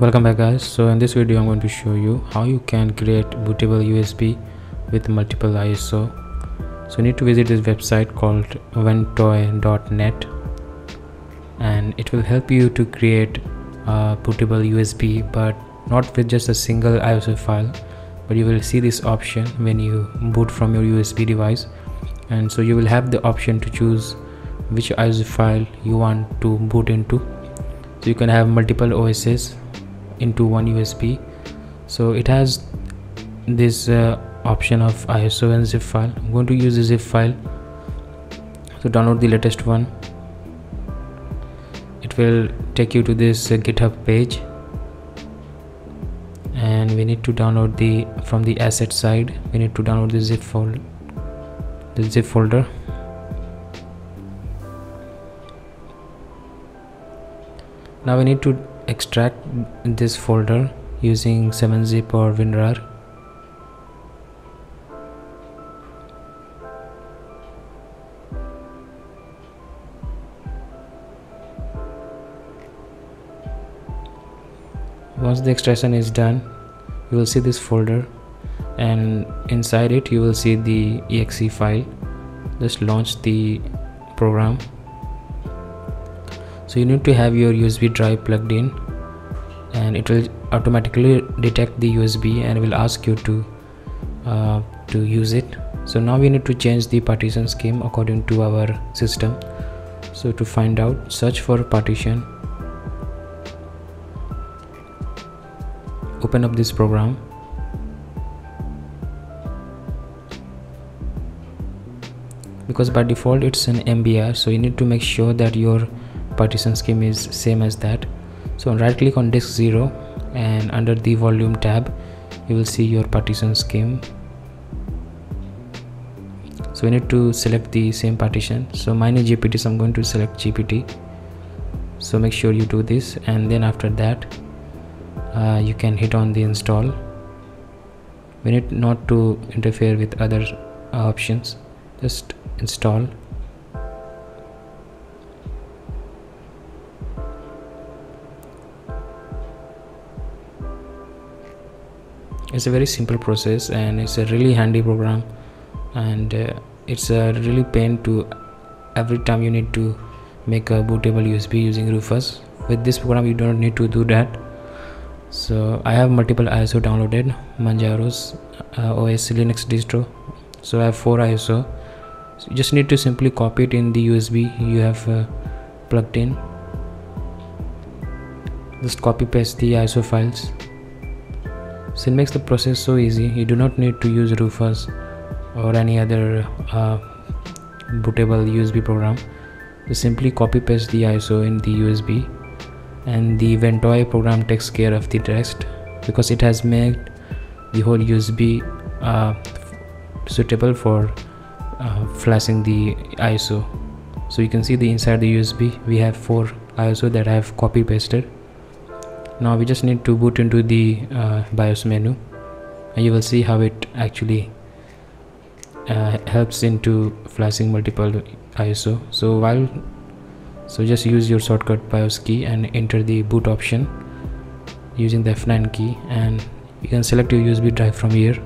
welcome back guys. So in this video i'm going to show you how you can create bootable usb with multiple iso so you need to visit this website called ventoy.net and it will help you to create a bootable usb but not with just a single iso file but you will see this option when you boot from your usb device. And so you will have the option to choose which iso file you want to boot into. So you can have multiple OSs into one USB so it has this uh, option of ISO and zip file. I'm going to use the zip file so download the latest one. It will take you to this uh, github page. And we need to download the from the asset side we need to download the zip folder the zip folder. Now we need to extract this folder using 7zip or WinRAR once the extraction is done you will see this folder and inside it you will see the exe file. Just launch the program so you need to have your usb drive plugged in and it will automatically detect the usb and will ask you to uh, to use it. So now we need to change the partition scheme according to our system. So to find out search for partition. Open up this program. Because by default it's an mbr so you need to make sure that your partition scheme is same as that. So right click on disk 0 and under the volume tab you will see your partition scheme. So we need to select the same partition. So mine is gpt so i'm going to select gpt so make sure you do this and then after that uh, you can hit on the install. We need not to interfere with other uh, options. Just install it's a very simple process and it's a really handy program. And uh, it's a really pain to every time you need to make a bootable usb using rufus. With this program you don't need to do that. So i have multiple iso downloaded. Manjaro's uh, os linux distro. So i have four iso so you just need to simply copy it in the usb you have uh, plugged in. Just copy paste the iso files so it makes the process so easy. You do not need to use rufus or any other uh, bootable usb program. Just simply copy paste the iso in the usb and the ventoy program takes care of the rest because it has made the whole usb uh, suitable for uh, flashing the iso so you can see the inside the usb we have four iso that i have copy pasted now we just need to boot into the uh, BIOS menu. And you will see how it actually uh, helps into flashing multiple ISO so while so just use your shortcut BIOS key and enter the boot option using the F9 key. And you can select your USB drive from here.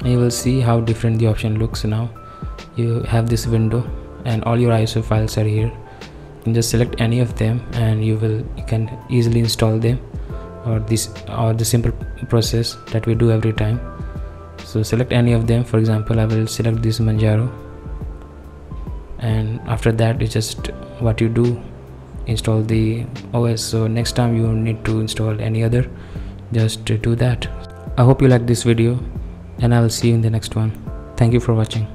And you will see how different the option looks now. You have this window and all your ISO files are here just select any of them and you will you can easily install them or this or the simple process that we do every time. So select any of them. For example i will select this manjaro. And after that it's just what you do install the os so next time you need to install any other just do that. I hope you like this video and i will see you in the next one. Thank you for watching